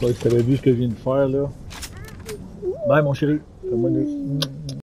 sais pas si t'avais vu ce que je viens de faire là. Bye mon chéri. Fais-moi.